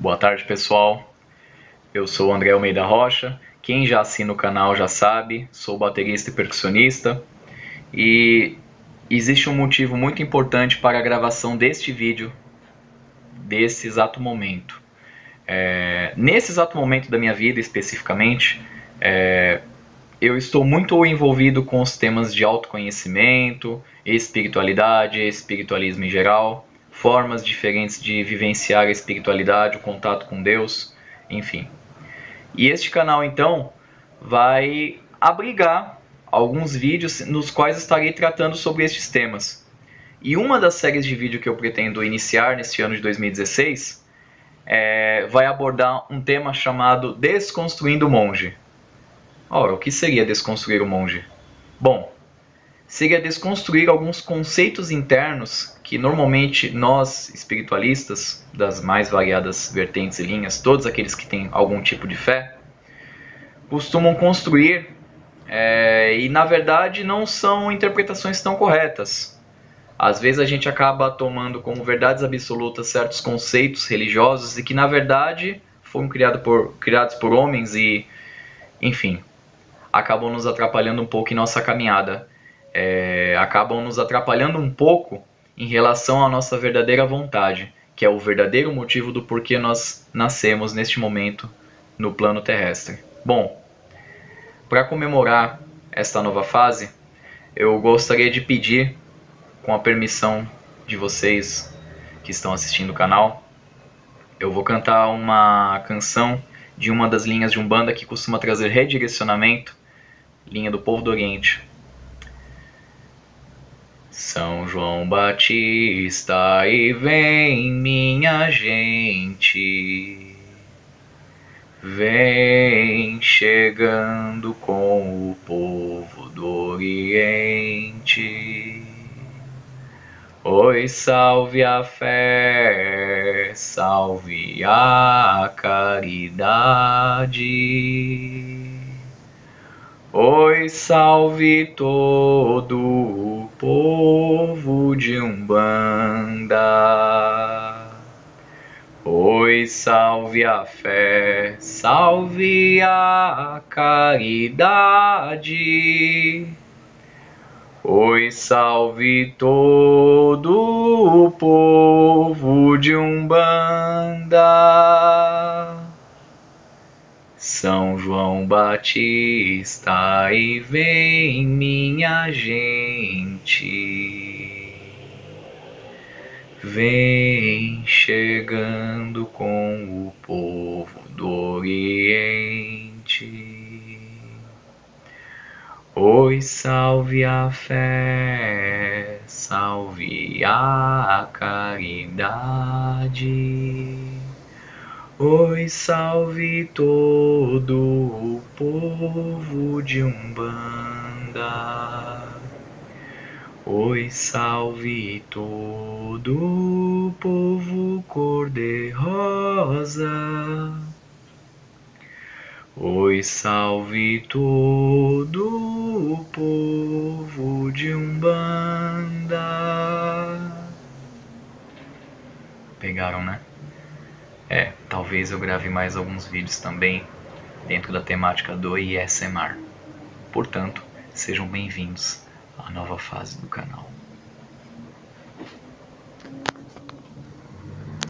Boa tarde, pessoal. Eu sou o André Almeida Rocha. Quem já assina o canal já sabe, sou baterista e percussionista. E existe um motivo muito importante para a gravação deste vídeo, desse exato momento. É, nesse exato momento da minha vida, especificamente, é, eu estou muito envolvido com os temas de autoconhecimento, espiritualidade, espiritualismo em geral formas diferentes de vivenciar a espiritualidade, o contato com Deus, enfim. E este canal então vai abrigar alguns vídeos nos quais estarei tratando sobre estes temas. E uma das séries de vídeo que eu pretendo iniciar neste ano de 2016 é, vai abordar um tema chamado Desconstruindo o Monge. Ora, o que seria desconstruir o monge? Seria desconstruir alguns conceitos internos que normalmente nós espiritualistas das mais variadas vertentes e linhas, todos aqueles que têm algum tipo de fé, costumam construir é, e na verdade não são interpretações tão corretas. Às vezes a gente acaba tomando como verdades absolutas certos conceitos religiosos e que na verdade foram por, criados por homens e, enfim, acabam nos atrapalhando um pouco em nossa caminhada é, acabam nos atrapalhando um pouco em relação à nossa verdadeira vontade, que é o verdadeiro motivo do porquê nós nascemos neste momento no plano terrestre. Bom, para comemorar esta nova fase, eu gostaria de pedir, com a permissão de vocês que estão assistindo o canal, eu vou cantar uma canção de uma das linhas de Umbanda que costuma trazer redirecionamento, linha do povo do Oriente, são João Batista e vem minha gente, vem chegando com o povo do Oriente. Oi, salve a fé, salve a caridade. Oi, salve todo o povo de Umbanda. Oi, salve a fé, salve a caridade. Oi, salve todo o povo de Umbanda. São João Batista e vem minha gente. Vem chegando com o povo do Oriente. Oi, salve a fé, salve a caridade. Oi, salve todo o povo de Umbanda. Oi, salve todo o povo cor-de-rosa. Oi, salve todo o povo de Umbanda. Pegaram, né? É, talvez eu grave mais alguns vídeos também dentro da temática do ISMR. Portanto, sejam bem-vindos à nova fase do canal.